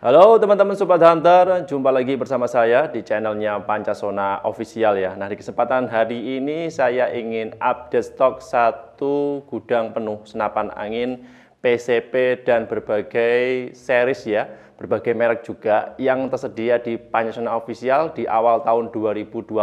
Halo teman-teman Sobat Hunter, jumpa lagi bersama saya di channelnya Pancasona Official ya. Nah di kesempatan hari ini saya ingin update stok satu gudang penuh senapan angin PCP dan berbagai series ya berbagai merek juga yang tersedia di Panasonic Official di awal tahun 2024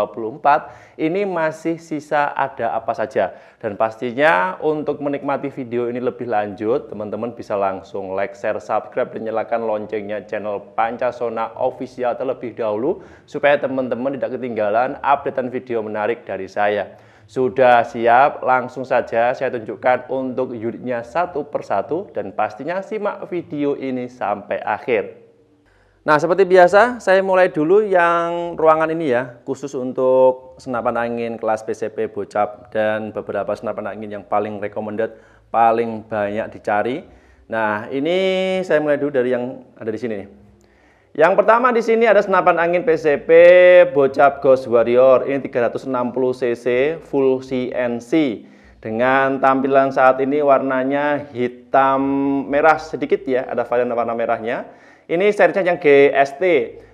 ini masih sisa ada apa saja. Dan pastinya untuk menikmati video ini lebih lanjut teman-teman bisa langsung like, share, subscribe dan nyalakan loncengnya channel Pancasona Official terlebih dahulu supaya teman-teman tidak ketinggalan updatean video menarik dari saya sudah siap, langsung saja saya tunjukkan untuk unitnya satu persatu dan pastinya simak video ini sampai akhir. Nah, seperti biasa, saya mulai dulu yang ruangan ini ya, khusus untuk senapan angin kelas PCP Bocap dan beberapa senapan angin yang paling recommended, paling banyak dicari. Nah, ini saya mulai dulu dari yang ada di sini yang pertama di sini ada senapan angin PCP Bocap Ghost Warrior. Ini 360 cc full CNC dengan tampilan saat ini warnanya hitam merah sedikit ya, ada varian warna merahnya. Ini seriesnya yang GST.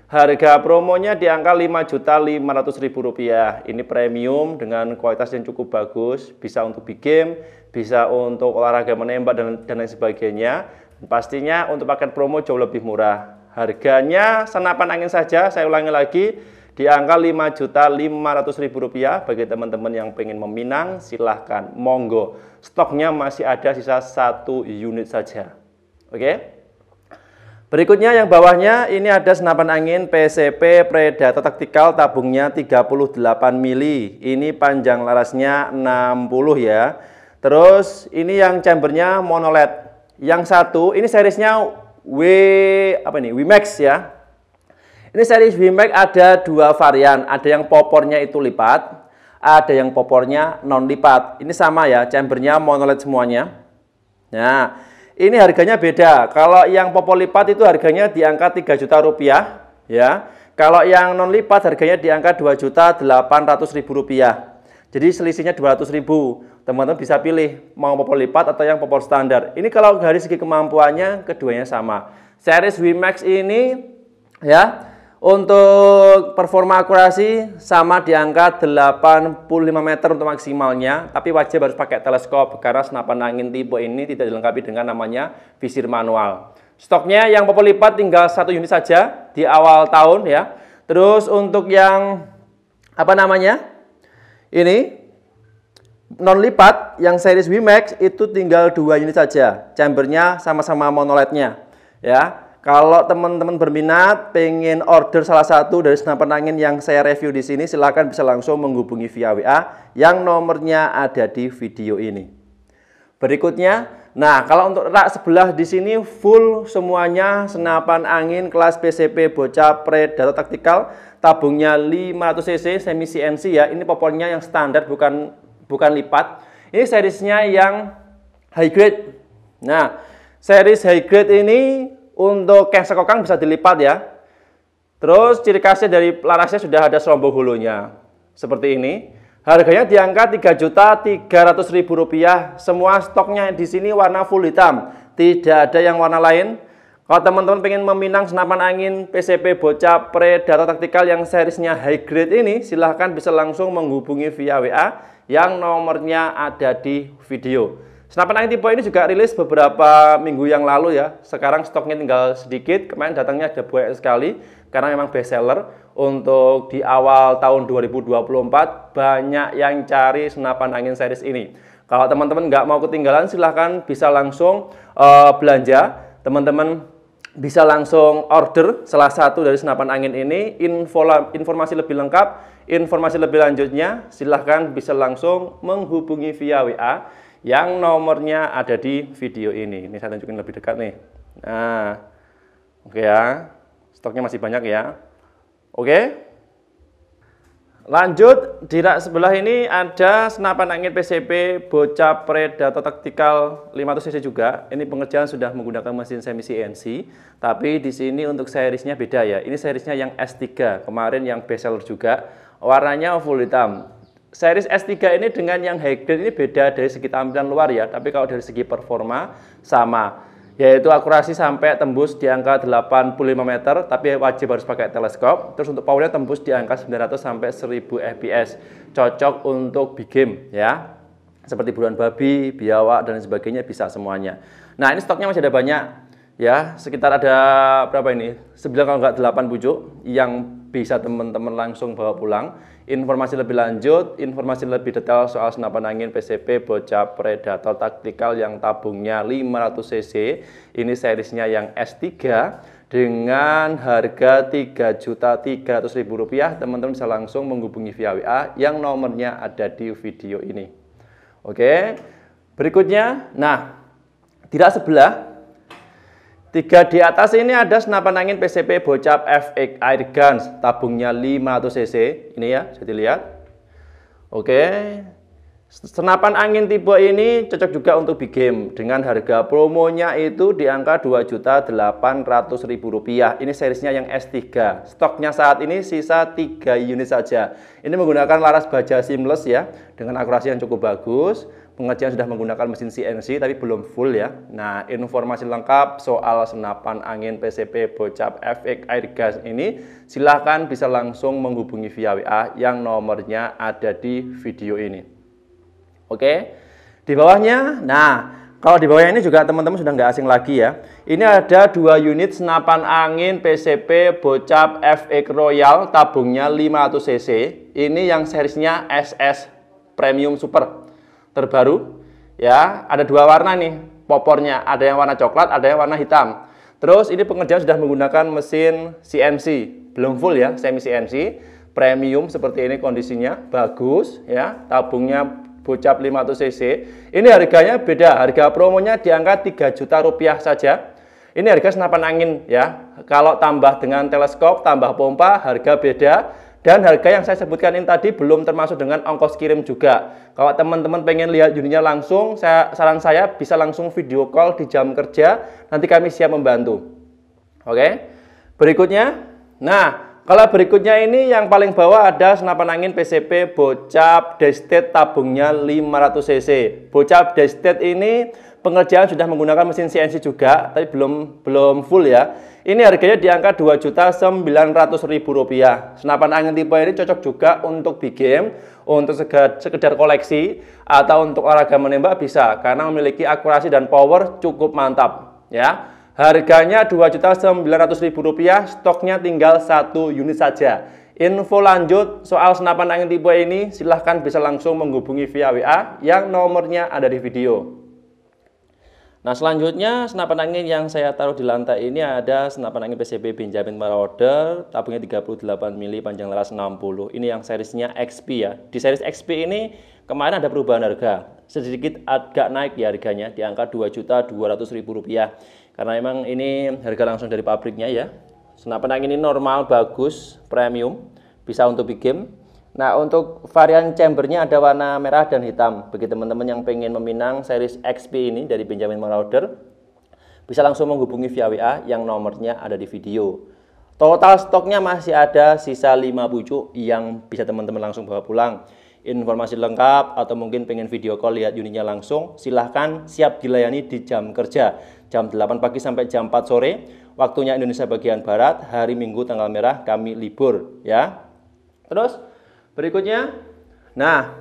Harga promonya di angka Rp5.500.000. Ini premium dengan kualitas yang cukup bagus, bisa untuk big game, bisa untuk olahraga menembak dan, dan lain sebagainya. Pastinya untuk paket promo jauh lebih murah. Harganya senapan angin saja, saya ulangi lagi, di angka Rp5.500.000 bagi teman-teman yang pengen meminang silahkan. Monggo. Stoknya masih ada sisa satu unit saja. Oke? Berikutnya yang bawahnya ini ada senapan angin PCP Predator Tactical tabungnya 38 mili. Ini panjang larasnya 60 ya. Terus ini yang chambernya monoled. Yang satu ini seriesnya W apa nih? Wimax ya. Ini series Wimax ada dua varian, ada yang popornya itu lipat, ada yang popornya non lipat. Ini sama ya, chambernya monolith semuanya. Nah, ini harganya beda. Kalau yang popor lipat itu harganya di angka 3 juta rupiah, ya. Kalau yang non lipat harganya di angka 2 juta 800 ribu rupiah. Jadi selisihnya 200 ribu. Teman-teman bisa pilih mau popor lipat atau yang popor standar. Ini kalau dari segi kemampuannya keduanya sama. Series Wimax ini ya untuk performa akurasi sama di angka 85 meter untuk maksimalnya, tapi wajib harus pakai teleskop karena senapan angin tipe ini tidak dilengkapi dengan namanya visir manual. Stoknya yang popor lipat tinggal satu unit saja di awal tahun ya. Terus untuk yang apa namanya? Ini non lipat yang series Wimax itu tinggal dua unit saja. Chambernya sama-sama monolithnya. Ya, kalau teman-teman berminat pengen order salah satu dari senapan angin yang saya review di sini, silahkan bisa langsung menghubungi via WA yang nomornya ada di video ini. Berikutnya, nah kalau untuk rak sebelah di sini full semuanya senapan angin kelas PCP bocah Predator Tactical tabungnya 500 cc semi CNC ya. Ini popornya yang standar bukan bukan lipat. Ini seriesnya yang high grade. Nah, series high grade ini untuk yang sekokang bisa dilipat ya. Terus ciri khasnya dari larasnya sudah ada serombong hulunya. Seperti ini. Harganya di angka Rp3.300.000. Semua stoknya di sini warna full hitam. Tidak ada yang warna lain. Kalau teman-teman pengen meminang senapan angin PCP bocah Predator Tactical yang seriesnya high grade ini, silahkan bisa langsung menghubungi via WA yang nomornya ada di video. Senapan angin tipe ini juga rilis beberapa minggu yang lalu ya. Sekarang stoknya tinggal sedikit. Kemarin datangnya ada banyak sekali karena memang best seller. Untuk di awal tahun 2024 banyak yang cari senapan angin series ini. Kalau teman-teman nggak mau ketinggalan silahkan bisa langsung uh, belanja. Teman-teman bisa langsung order salah satu dari senapan angin ini. Info, informasi lebih lengkap, informasi lebih lanjutnya, silahkan bisa langsung menghubungi via WA yang nomornya ada di video ini. Ini saya tunjukin lebih dekat nih. Nah, oke ya, stoknya masih banyak ya. Oke, Lanjut, di rak sebelah ini ada senapan angin PCP Bocah Predator Tactical 500 cc juga. Ini pengerjaan sudah menggunakan mesin semi CNC, tapi di sini untuk seriesnya beda ya. Ini seriesnya yang S3, kemarin yang bestseller juga. Warnanya full hitam. Series S3 ini dengan yang high grade ini beda dari segi tampilan luar ya, tapi kalau dari segi performa sama. Yaitu akurasi sampai tembus di angka 85 meter tapi wajib harus pakai teleskop. Terus untuk powernya tembus di angka 900 sampai 1000 fps cocok untuk big game ya. Seperti buruan babi, biawak dan sebagainya bisa semuanya. Nah ini stoknya masih ada banyak ya sekitar ada berapa ini 9 kalau nggak 8 bujuk yang bisa teman-teman langsung bawa pulang. Informasi lebih lanjut, informasi lebih detail soal senapan angin PCP Bocah Predator taktikal yang tabungnya 500 cc. Ini seriesnya yang S3 dengan harga Rp3.300.000. Teman-teman bisa langsung menghubungi via WA yang nomornya ada di video ini. Oke. Berikutnya, nah, tidak sebelah Tiga di atas ini ada senapan angin PCP Bocap FX Air Guns, tabungnya 500 cc. Ini ya, bisa dilihat. Oke. Senapan angin tipe ini cocok juga untuk big game dengan harga promonya itu di angka Rp2.800.000. Ini seriesnya yang S3. Stoknya saat ini sisa 3 unit saja. Ini menggunakan laras baja seamless ya dengan akurasi yang cukup bagus pengerjaan sudah menggunakan mesin CNC tapi belum full ya. Nah, informasi lengkap soal senapan angin PCP Bocap FX Air Gas ini silahkan bisa langsung menghubungi via WA yang nomornya ada di video ini. Oke, di bawahnya, nah kalau di bawahnya ini juga teman-teman sudah nggak asing lagi ya. Ini ada dua unit senapan angin PCP Bocap FX Royal tabungnya 500 cc. Ini yang seriesnya SS Premium Super. Terbaru ya. Ada dua warna nih popornya. Ada yang warna coklat ada yang warna hitam. Terus ini pengerjaan sudah menggunakan mesin CNC belum full ya semi CNC premium seperti ini kondisinya bagus ya. Tabungnya bocap 500 cc ini harganya beda harga promonya di angka 3 juta rupiah saja ini harga senapan angin ya kalau tambah dengan teleskop tambah pompa harga beda dan harga yang saya sebutkan ini tadi belum termasuk dengan ongkos kirim juga. Kalau teman-teman pengen lihat unitnya langsung, saya, saran saya bisa langsung video call di jam kerja. Nanti kami siap membantu. Oke. Berikutnya, nah kalau berikutnya ini yang paling bawah ada senapan angin PCP Bocap Destet tabungnya 500 cc. Bocap Destet ini pengerjaan sudah menggunakan mesin CNC juga, tapi belum belum full ya. Ini harganya di angka Rp2.900.000. Senapan angin tipe ini cocok juga untuk big game, untuk sekedar koleksi atau untuk olahraga menembak bisa karena memiliki akurasi dan power cukup mantap ya. Harganya Rp2.900.000, stoknya tinggal satu unit saja. Info lanjut soal senapan angin tipe ini silahkan bisa langsung menghubungi via WA yang nomornya ada di video. Nah selanjutnya senapan angin yang saya taruh di lantai ini ada senapan angin PCB Benjamin Marauder tabungnya 38 mili panjang laras 60 ini yang seriesnya XP ya di series XP ini kemarin ada perubahan harga sedikit agak naik ya harganya di angka 2.200.000 rupiah karena memang ini harga langsung dari pabriknya ya senapan angin ini normal bagus premium bisa untuk big game Nah, untuk varian chambernya ada warna merah dan hitam. Bagi teman-teman yang pengen meminang series XP ini dari Benjamin Marauder, bisa langsung menghubungi via WA yang nomornya ada di video. Total stoknya masih ada sisa 5 bujuk yang bisa teman-teman langsung bawa pulang. Informasi lengkap atau mungkin pengen video call lihat unitnya langsung, silahkan siap dilayani di jam kerja. Jam 8 pagi sampai jam 4 sore, waktunya Indonesia bagian Barat, hari Minggu tanggal merah kami libur ya. Terus Berikutnya, nah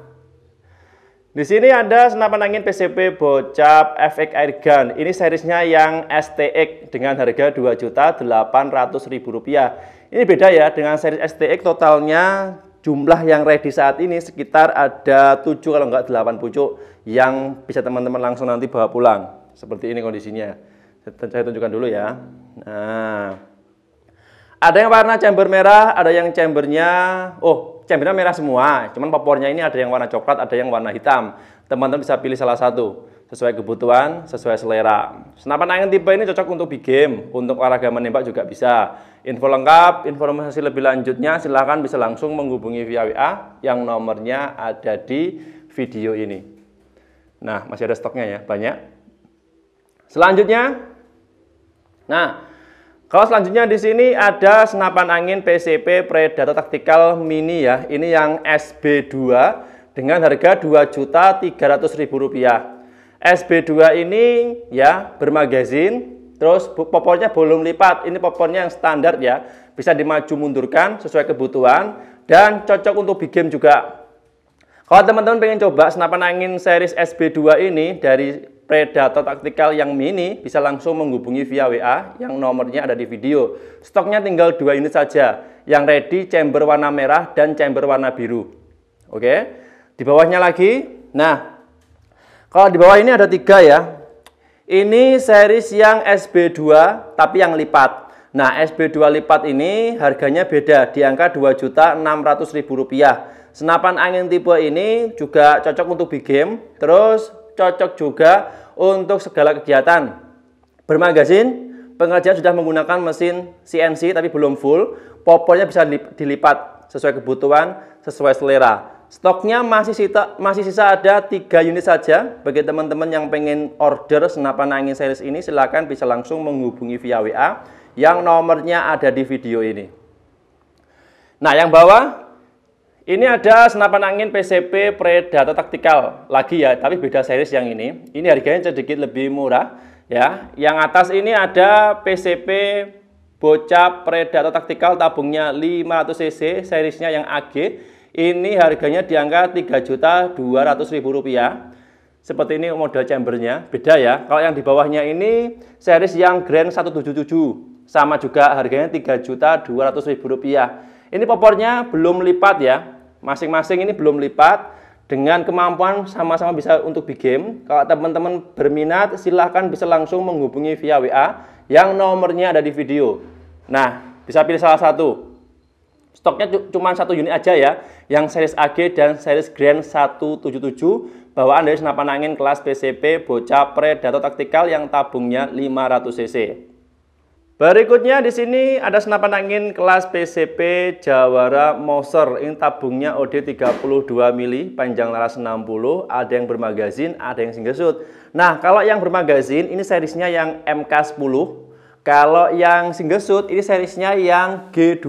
di sini ada senapan angin PCP Bocap FX Air Gun. Ini seriesnya yang STX dengan harga Rp2.800.000. Ini beda ya dengan series STX totalnya jumlah yang ready saat ini sekitar ada 7 kalau enggak 8 pucuk yang bisa teman-teman langsung nanti bawa pulang. Seperti ini kondisinya. Saya tunjukkan dulu ya. Nah, ada yang warna chamber merah, ada yang chambernya, oh chambernya merah semua, cuman popornya ini ada yang warna coklat, ada yang warna hitam. Teman-teman bisa pilih salah satu sesuai kebutuhan, sesuai selera. Senapan angin tipe ini cocok untuk big game, untuk olahraga menembak juga bisa. Info lengkap, informasi lebih lanjutnya silahkan bisa langsung menghubungi via WA yang nomornya ada di video ini. Nah, masih ada stoknya ya, banyak. Selanjutnya, nah kalau selanjutnya di sini ada senapan angin PCP Predator Tactical Mini ya. Ini yang SB2 dengan harga Rp2.300.000. SB2 ini ya bermagazin, terus popornya belum lipat. Ini popornya yang standar ya, bisa dimaju mundurkan sesuai kebutuhan dan cocok untuk big game juga. Kalau teman-teman pengen coba senapan angin series SB2 ini dari Predator Tactical yang mini bisa langsung menghubungi via WA yang nomornya ada di video. Stoknya tinggal dua unit saja, yang ready chamber warna merah dan chamber warna biru. Oke, di bawahnya lagi. Nah, kalau di bawah ini ada tiga ya. Ini series yang SB2 tapi yang lipat. Nah, SB2 lipat ini harganya beda di angka Rp2.600.000. Senapan angin tipe ini juga cocok untuk big game, terus cocok juga untuk segala kegiatan. Bermagazin, pengerjaan sudah menggunakan mesin CNC tapi belum full, popornya bisa dilipat sesuai kebutuhan, sesuai selera. Stoknya masih sisa, masih sisa ada 3 unit saja. Bagi teman-teman yang pengen order senapan angin series ini, silahkan bisa langsung menghubungi via WA yang nomornya ada di video ini. Nah, yang bawah ini ada senapan angin PCP Predator Tactical lagi ya, tapi beda series yang ini. Ini harganya sedikit lebih murah ya. Yang atas ini ada PCP Bocap Predator Tactical tabungnya 500 cc, seriesnya yang AG ini harganya di angka Rp3.200.000. Seperti ini model chambernya, beda ya. Kalau yang di bawahnya ini series yang Grand 177, sama juga harganya Rp3.200.000. Ini popornya belum lipat ya, masing-masing ini belum lipat. Dengan kemampuan sama-sama bisa untuk big game. Kalau teman-teman berminat, silahkan bisa langsung menghubungi via WA yang nomornya ada di video. Nah, bisa pilih salah satu. Stoknya cuma satu unit aja ya, yang series AG dan series Grand 177 bawaan dari senapan angin kelas PCP Bocah Predator Taktikal yang tabungnya 500 cc. Berikutnya di sini ada senapan angin kelas PCP Jawara Moser. Ini tabungnya OD 32 mili, panjang laras 60, ada yang bermagazin, ada yang single shoot. Nah, kalau yang bermagazin ini seriesnya yang MK10. Kalau yang single shoot ini seriesnya yang G2.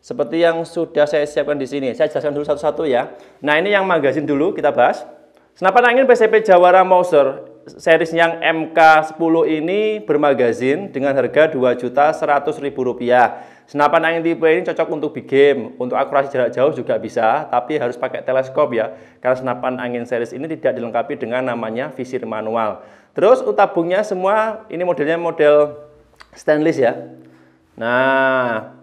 Seperti yang sudah saya siapkan di sini. Saya jelaskan dulu satu-satu ya. Nah, ini yang magazin dulu kita bahas. Senapan angin PCP Jawara Mauser series yang MK10 ini bermagazin dengan harga Rp2.100.000. Senapan angin tipe ini cocok untuk big game, untuk akurasi jarak jauh juga bisa, tapi harus pakai teleskop ya. Karena senapan angin series ini tidak dilengkapi dengan namanya visir manual. Terus tabungnya semua ini modelnya model stainless ya. Nah,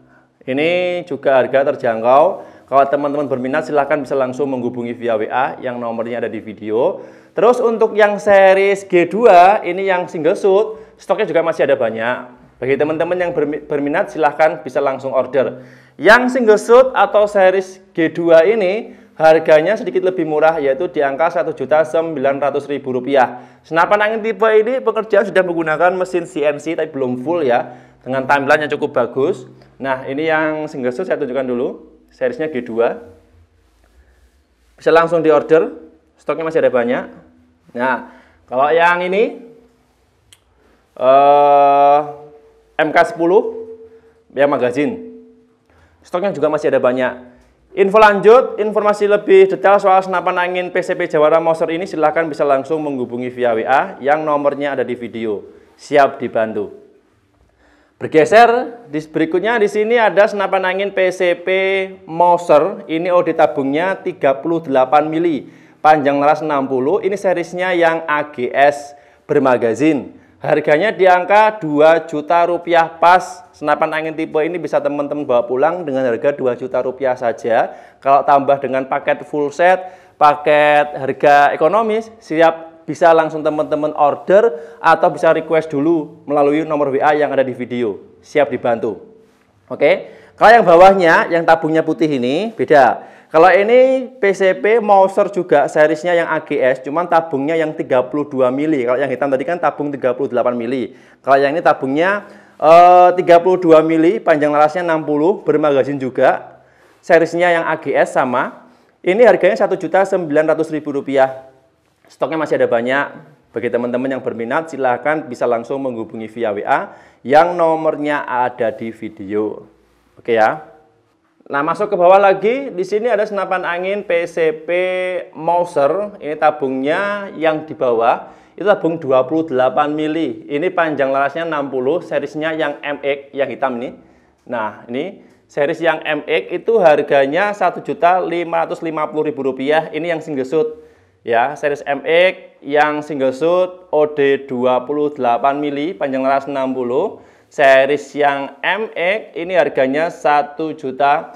ini juga harga terjangkau. Kalau teman-teman berminat silahkan bisa langsung menghubungi via WA yang nomornya ada di video. Terus untuk yang series G2 ini yang single shoot stoknya juga masih ada banyak. Bagi teman-teman yang berminat silahkan bisa langsung order. Yang single shoot atau series G2 ini harganya sedikit lebih murah yaitu di angka Rp1.900.000. Senapan angin tipe ini pekerjaan sudah menggunakan mesin CNC tapi belum full ya dengan tampilan yang cukup bagus. Nah, ini yang single shoot saya tunjukkan dulu. Seriesnya G2. Bisa langsung di order. Stoknya masih ada banyak. Nah, kalau yang ini eh, MK10 yang magazin. Stoknya juga masih ada banyak. Info lanjut, informasi lebih detail soal senapan angin PCP Jawara Moser ini silahkan bisa langsung menghubungi via WA yang nomornya ada di video. Siap dibantu. Bergeser di berikutnya di sini ada senapan angin PCP Moser. Ini OD tabungnya 38 mili, panjang laras 60. Ini serisnya yang AGS bermagazin. Harganya di angka 2 juta rupiah pas. Senapan angin tipe ini bisa teman-teman bawa pulang dengan harga 2 juta rupiah saja. Kalau tambah dengan paket full set, paket harga ekonomis, siap bisa langsung teman-teman order atau bisa request dulu melalui nomor WA yang ada di video. Siap dibantu. Oke. Kalau yang bawahnya, yang tabungnya putih ini beda. Kalau ini PCP Mauser juga seriesnya yang AGS, cuman tabungnya yang 32 mili. Kalau yang hitam tadi kan tabung 38 mili. Kalau yang ini tabungnya eh, 32 mili, panjang larasnya 60, bermagazin juga. Seriesnya yang AGS sama. Ini harganya Rp1.900.000 Stoknya masih ada banyak. Bagi teman-teman yang berminat, silahkan bisa langsung menghubungi via WA yang nomornya ada di video. Oke ya. Nah, masuk ke bawah lagi, di sini ada senapan angin PCP Mauser. Ini tabungnya yang di bawah itu tabung 28 mili. Ini panjang larasnya 60, serisnya yang MX yang hitam nih. Nah, ini series yang MX itu harganya Rp1.550.000. Ini yang single shoot. Ya, series MX yang single shoot OD 28 mili, panjang laras 60 series yang MX ini harganya satu juta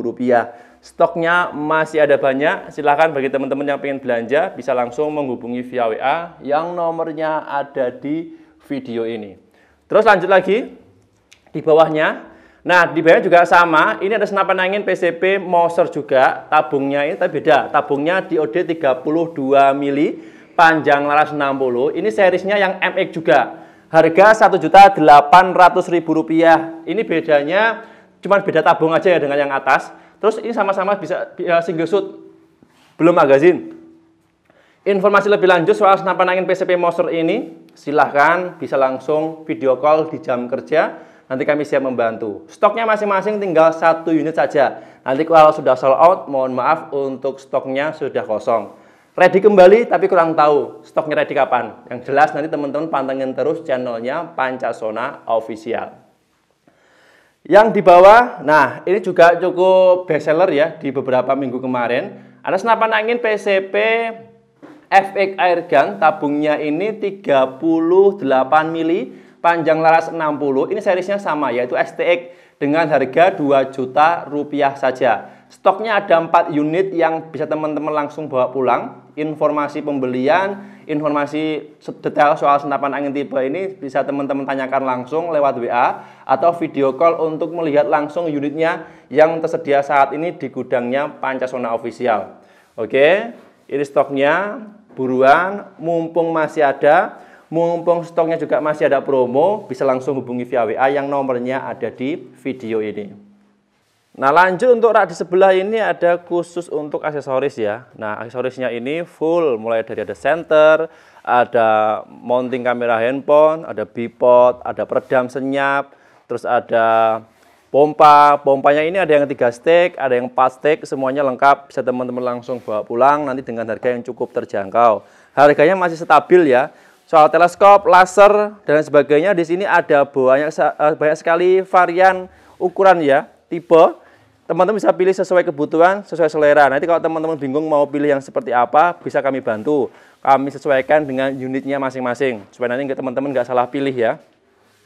rupiah. Stoknya masih ada banyak. Silahkan bagi teman-teman yang ingin belanja bisa langsung menghubungi via WA yang nomornya ada di video ini. Terus lanjut lagi di bawahnya. Nah, di bawahnya juga sama. Ini ada senapan angin PCP Moser juga. Tabungnya ini tapi beda. Tabungnya di OD 32 mili panjang laras 60. Ini serisnya yang MX juga. Harga Rp1.800.000. Ini bedanya cuma beda tabung aja ya dengan yang atas. Terus ini sama-sama bisa ya, single shoot. Belum magazin. Informasi lebih lanjut soal senapan angin PCP Monster ini, silahkan bisa langsung video call di jam kerja. Nanti kami siap membantu. Stoknya masing-masing tinggal satu unit saja. Nanti kalau sudah sold out, mohon maaf untuk stoknya sudah kosong ready kembali tapi kurang tahu stoknya ready kapan. Yang jelas nanti teman-teman pantengin terus channelnya Pancasona Official. Yang di bawah, nah ini juga cukup bestseller ya di beberapa minggu kemarin. Ada senapan angin PCP FX Airgun, tabungnya ini 38 mili, panjang laras 60. Ini seriesnya sama yaitu STX dengan harga 2 juta rupiah saja. Stoknya ada 4 unit yang bisa teman-teman langsung bawa pulang informasi pembelian, informasi detail soal senapan angin tipe ini bisa teman-teman tanyakan langsung lewat WA atau video call untuk melihat langsung unitnya yang tersedia saat ini di gudangnya Pancasona Official. Oke, ini stoknya buruan, mumpung masih ada, mumpung stoknya juga masih ada promo, bisa langsung hubungi via WA yang nomornya ada di video ini. Nah lanjut untuk rak di sebelah ini ada khusus untuk aksesoris ya. Nah aksesorisnya ini full mulai dari ada center, ada mounting kamera handphone, ada bipod, ada peredam senyap, terus ada pompa. Pompanya ini ada yang tiga stick, ada yang empat stick, semuanya lengkap. Bisa teman-teman langsung bawa pulang nanti dengan harga yang cukup terjangkau. Harganya masih stabil ya. Soal teleskop, laser dan sebagainya di sini ada banyak eh, banyak sekali varian ukuran ya, tipe teman-teman bisa pilih sesuai kebutuhan, sesuai selera. Nanti kalau teman-teman bingung mau pilih yang seperti apa, bisa kami bantu. Kami sesuaikan dengan unitnya masing-masing, supaya nanti teman-teman nggak salah pilih ya.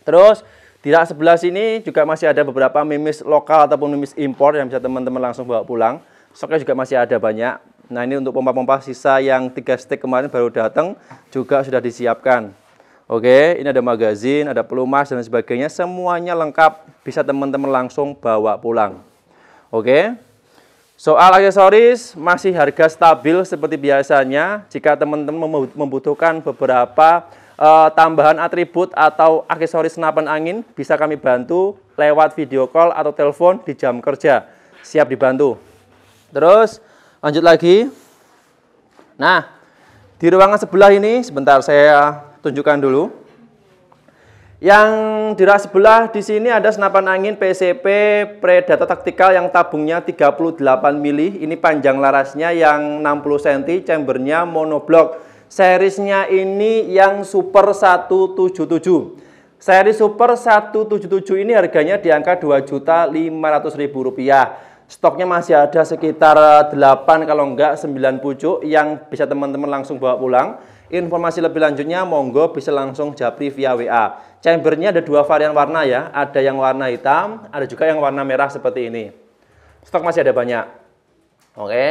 Terus, di rak sebelah sini juga masih ada beberapa mimis lokal ataupun mimis impor yang bisa teman-teman langsung bawa pulang. Stoknya juga masih ada banyak. Nah ini untuk pompa-pompa sisa yang tiga stick kemarin baru datang juga sudah disiapkan. Oke, ini ada magazin, ada pelumas dan sebagainya, semuanya lengkap, bisa teman-teman langsung bawa pulang. Oke. Soal aksesoris masih harga stabil seperti biasanya. Jika teman-teman membutuhkan beberapa uh, tambahan atribut atau aksesoris senapan angin, bisa kami bantu lewat video call atau telepon di jam kerja. Siap dibantu. Terus lanjut lagi. Nah, di ruangan sebelah ini sebentar saya tunjukkan dulu. Yang di rak sebelah di sini ada senapan angin PCP Predator Tactical yang tabungnya 38 mili. Ini panjang larasnya yang 60 cm, chambernya monoblock. Serisnya ini yang Super 177. Seri Super 177 ini harganya di angka Rp2.500.000. Stoknya masih ada sekitar 8 kalau enggak 9 pucuk yang bisa teman-teman langsung bawa pulang. Informasi lebih lanjutnya monggo bisa langsung japri via WA. Chambernya ada dua varian warna ya, ada yang warna hitam, ada juga yang warna merah seperti ini. Stok masih ada banyak. Oke.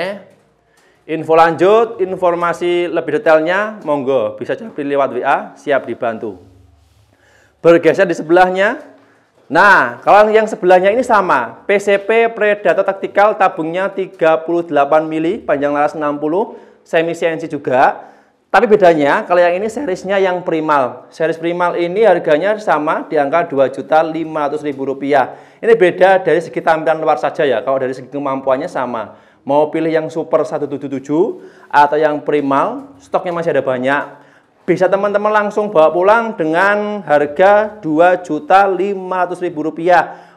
Info lanjut, informasi lebih detailnya monggo bisa japri lewat WA, siap dibantu. Bergeser di sebelahnya. Nah, kalau yang sebelahnya ini sama. PCP Predator Tactical tabungnya 38 mili, panjang laras 60, semi CNC juga. Tapi bedanya kalau yang ini serisnya yang primal. Series primal ini harganya sama di angka Rp2.500.000. Ini beda dari segi tampilan luar saja ya. Kalau dari segi kemampuannya sama. Mau pilih yang Super 177 atau yang primal, stoknya masih ada banyak. Bisa teman-teman langsung bawa pulang dengan harga Rp2.500.000.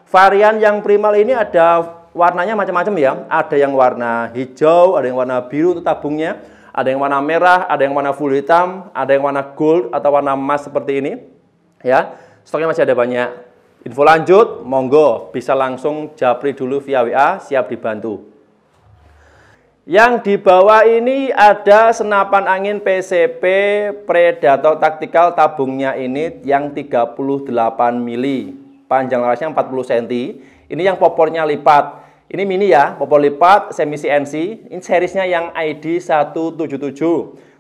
Varian yang primal ini ada warnanya macam-macam ya. Ada yang warna hijau, ada yang warna biru untuk tabungnya, ada yang warna merah, ada yang warna full hitam, ada yang warna gold atau warna emas seperti ini. Ya, stoknya masih ada banyak. Info lanjut, monggo bisa langsung japri dulu via WA, siap dibantu. Yang di bawah ini ada senapan angin PCP Predator Tactical tabungnya ini yang 38 mili. Panjang larasnya 40 cm. Ini yang popornya lipat. Ini mini ya, popor lipat semi CNC. Ini serisnya yang ID 177.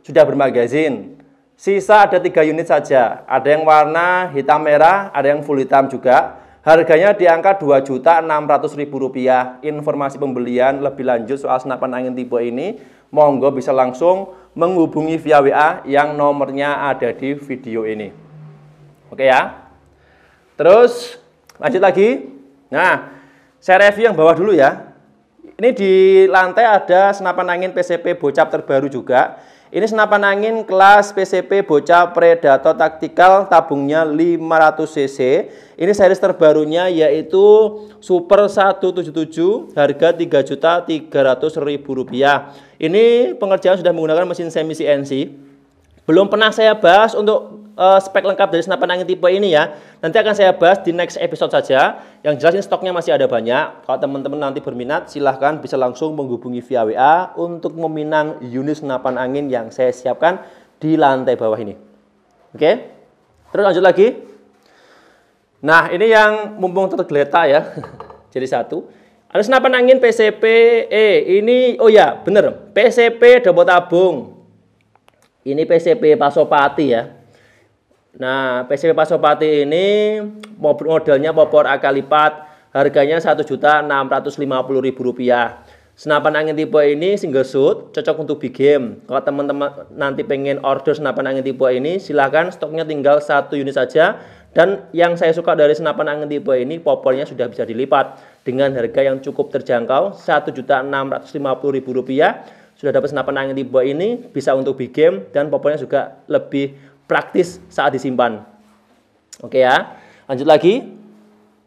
Sudah bermagazin. Sisa ada tiga unit saja. Ada yang warna hitam merah, ada yang full hitam juga. Harganya di angka Rp2.600.000. Informasi pembelian lebih lanjut soal senapan angin tipe ini, monggo bisa langsung menghubungi via WA yang nomornya ada di video ini. Oke ya. Terus lanjut lagi. Nah, saya review yang bawah dulu ya. Ini di lantai ada senapan angin PCP bocap terbaru juga. Ini senapan angin kelas PCP bocah Predator Tactical tabungnya 500 cc. Ini series terbarunya yaitu Super 177 harga Rp3.300.000. Ini pengerjaan sudah menggunakan mesin semi CNC. Belum pernah saya bahas untuk uh, spek lengkap dari senapan angin tipe ini ya. Nanti akan saya bahas di next episode saja. Yang jelas ini stoknya masih ada banyak. Kalau teman-teman nanti berminat, silahkan bisa langsung menghubungi via WA untuk meminang unit senapan angin yang saya siapkan di lantai bawah ini. Oke? Terus lanjut lagi. Nah, ini yang mumpung tergeletak ya. Jadi satu. Ada senapan angin PCP E. Ini, oh ya, bener. PCP double tabung. Ini PCP Pasopati ya. Nah, PCP Pasopati ini modelnya popor akal lipat, harganya Rp1.650.000. Senapan angin tipe ini single shoot, cocok untuk big game. Kalau teman-teman nanti pengen order senapan angin tipe ini, silahkan stoknya tinggal satu unit saja. Dan yang saya suka dari senapan angin tipe ini, popornya sudah bisa dilipat dengan harga yang cukup terjangkau, Rp1.650.000 sudah dapat senapan angin tipe ini bisa untuk big game dan popornya juga lebih praktis saat disimpan. Oke ya, lanjut lagi.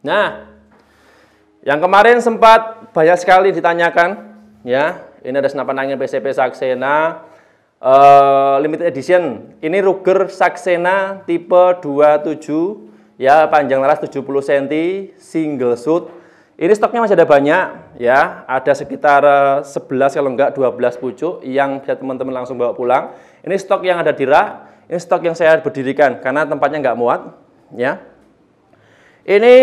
Nah, yang kemarin sempat banyak sekali ditanyakan, ya, ini ada senapan angin PCP Saxena uh, limited edition. Ini Ruger Saxena tipe 27, ya, panjang laras 70 cm, single shoot ini stoknya masih ada banyak ya, ada sekitar 11 eh, kalau enggak 12 pucuk yang bisa teman-teman langsung bawa pulang. Ini stok yang ada di rak, ini stok yang saya berdirikan karena tempatnya enggak muat ya. Ini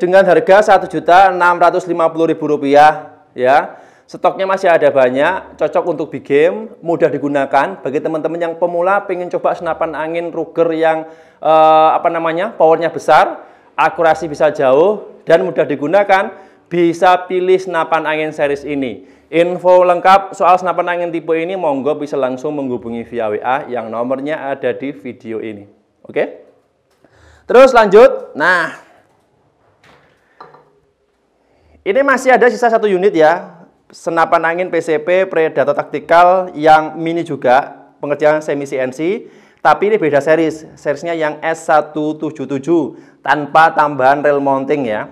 dengan harga Rp1.650.000 ya. Stoknya masih ada banyak, cocok untuk big game, mudah digunakan bagi teman-teman yang pemula pengen coba senapan angin Ruger yang eh, apa namanya? powernya besar, akurasi bisa jauh, dan mudah digunakan, bisa pilih senapan angin series ini. Info lengkap soal senapan angin tipe ini monggo bisa langsung menghubungi via WA yang nomornya ada di video ini. Oke? Terus lanjut. Nah, ini masih ada sisa satu unit ya. Senapan angin PCP Predator Tactical yang mini juga, pengerjaan semi CNC. Tapi ini beda series, seriesnya yang S177 tanpa tambahan rail mounting ya.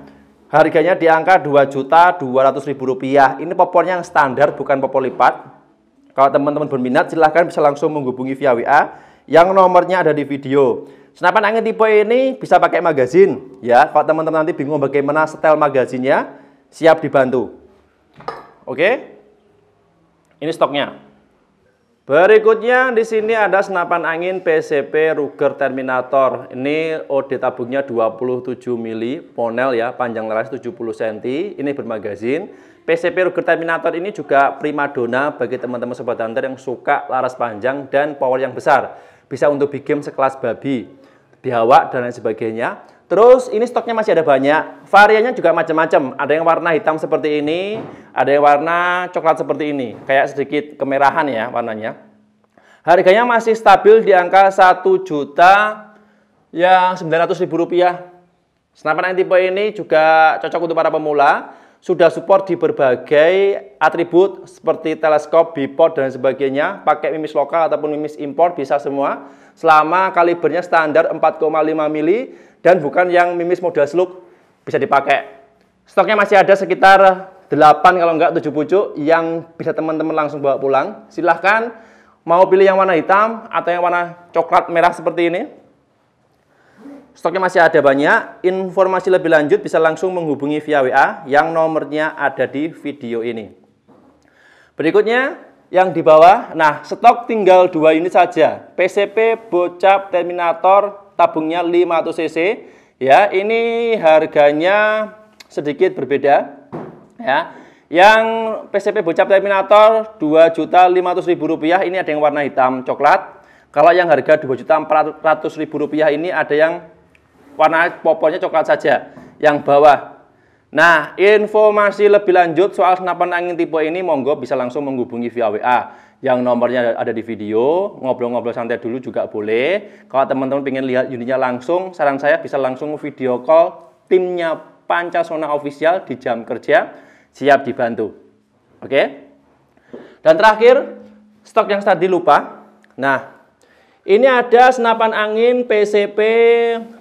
Harganya di angka Rp2.200.000. Ini popornya yang standar bukan popor lipat. Kalau teman-teman berminat silahkan bisa langsung menghubungi via WA yang nomornya ada di video. Senapan angin tipe ini bisa pakai magazin ya. Kalau teman-teman nanti bingung bagaimana setel magazinnya, siap dibantu. Oke? Ini stoknya. Berikutnya di sini ada senapan angin PCP Ruger Terminator. Ini OD tabungnya 27 mili, ponel ya, panjang laras 70 cm. Ini bermagazin. PCP Ruger Terminator ini juga primadona bagi teman-teman sobat hunter yang suka laras panjang dan power yang besar. Bisa untuk big game sekelas babi, biawak dan lain sebagainya. Terus ini stoknya masih ada banyak. Variannya juga macam-macam. Ada yang warna hitam seperti ini, ada yang warna coklat seperti ini. Kayak sedikit kemerahan ya warnanya. Harganya masih stabil di angka 1 juta ya 900 ribu rupiah. Senapan yang tipe ini juga cocok untuk para pemula. sudah support di berbagai atribut seperti teleskop, bipod dan sebagainya. Pakai mimis lokal ataupun mimis import bisa semua. Selama kalibernya standar 4,5 mili dan bukan yang mimis model slug bisa dipakai. Stoknya masih ada sekitar 8 kalau enggak 7 pucuk yang bisa teman-teman langsung bawa pulang. Silahkan mau pilih yang warna hitam atau yang warna coklat merah seperti ini. Stoknya masih ada banyak. Informasi lebih lanjut bisa langsung menghubungi via WA yang nomornya ada di video ini. Berikutnya yang di bawah, nah stok tinggal dua unit saja. PCP Bocap Terminator tabungnya 500 cc. Ya, ini harganya sedikit berbeda. Ya, yang PCP Bocap Terminator 2.500.000 rupiah ini ada yang warna hitam coklat. Kalau yang harga 2.400.000 rupiah ini ada yang warna popornya coklat saja yang bawah. Nah, informasi lebih lanjut soal senapan angin tipe ini monggo bisa langsung menghubungi via WA yang nomornya ada di video, ngobrol-ngobrol santai dulu juga boleh. Kalau teman-teman ingin lihat unitnya langsung, saran saya bisa langsung video call timnya Pancasona Official di jam kerja, siap dibantu. Oke? Dan terakhir, stok yang tadi lupa. Nah, ini ada senapan angin PCP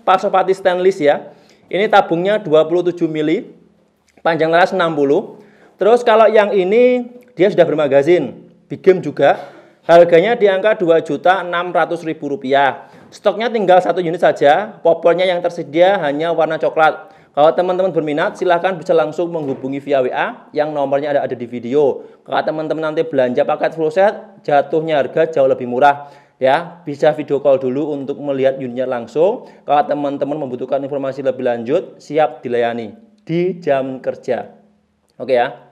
Pasopati stainless ya. Ini tabungnya 27 mili, panjang laras 60. Terus kalau yang ini dia sudah bermagazin, big game juga. Harganya di angka Rp2.600.000. Stoknya tinggal satu unit saja. Popolnya yang tersedia hanya warna coklat. Kalau teman-teman berminat, silahkan bisa langsung menghubungi via WA yang nomornya ada, ada di video. Kalau teman-teman nanti belanja paket full set, jatuhnya harga jauh lebih murah ya bisa video call dulu untuk melihat unitnya langsung kalau teman-teman membutuhkan informasi lebih lanjut siap dilayani di jam kerja oke ya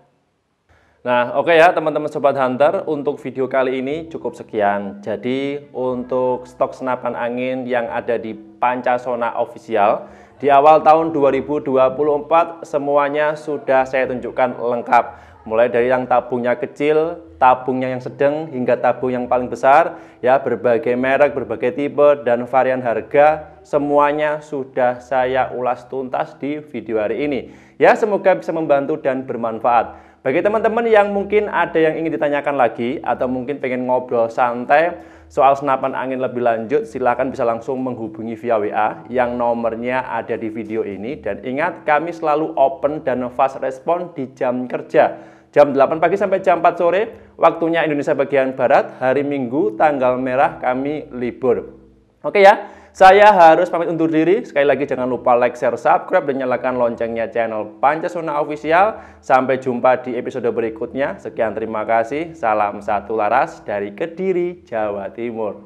Nah, oke ya teman-teman sobat hunter, untuk video kali ini cukup sekian. Jadi, untuk stok senapan angin yang ada di Pancasona Official di awal tahun 2024 semuanya sudah saya tunjukkan lengkap mulai dari yang tabungnya kecil, tabungnya yang sedang, hingga tabung yang paling besar, ya berbagai merek, berbagai tipe, dan varian harga, semuanya sudah saya ulas tuntas di video hari ini. Ya, semoga bisa membantu dan bermanfaat. Bagi teman-teman yang mungkin ada yang ingin ditanyakan lagi, atau mungkin pengen ngobrol santai, soal senapan angin lebih lanjut, silahkan bisa langsung menghubungi via WA yang nomornya ada di video ini. Dan ingat, kami selalu open dan fast respon di jam kerja jam 8 pagi sampai jam 4 sore, waktunya Indonesia bagian Barat, hari Minggu, tanggal merah kami libur. Oke ya, saya harus pamit undur diri. Sekali lagi jangan lupa like, share, subscribe, dan nyalakan loncengnya channel Pancasona Official. Sampai jumpa di episode berikutnya. Sekian terima kasih. Salam satu laras dari Kediri, Jawa Timur.